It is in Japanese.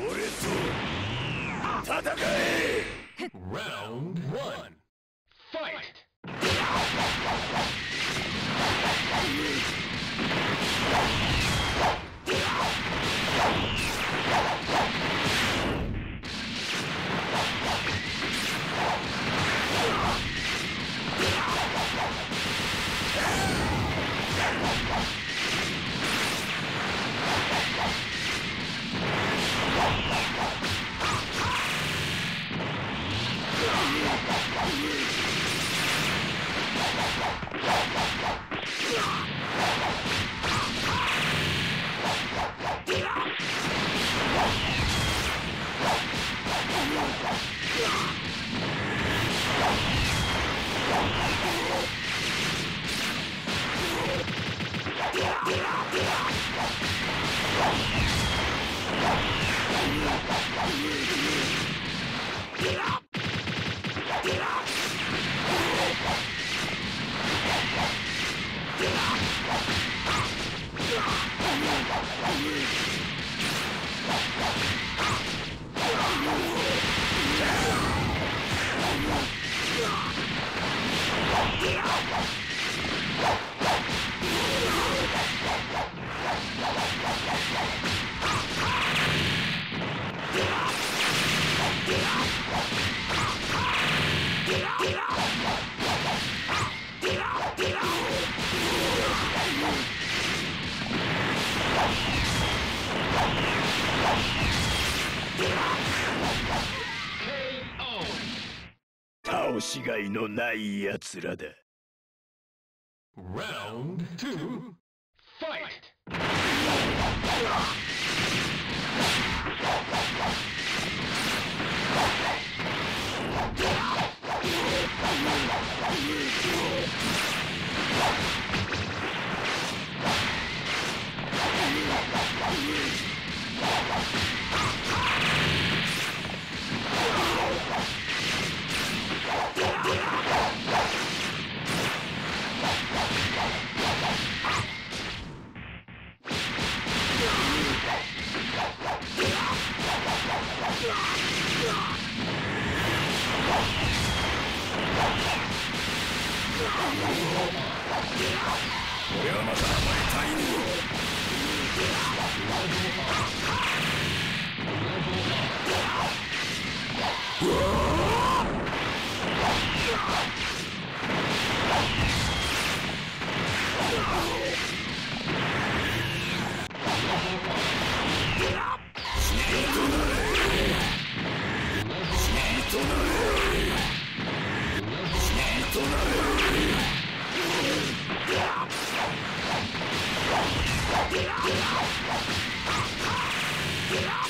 俺と戦え Round one. Fight! KO! 倒しがいのない奴らだ Round two. Fight! Yeah! Yeah!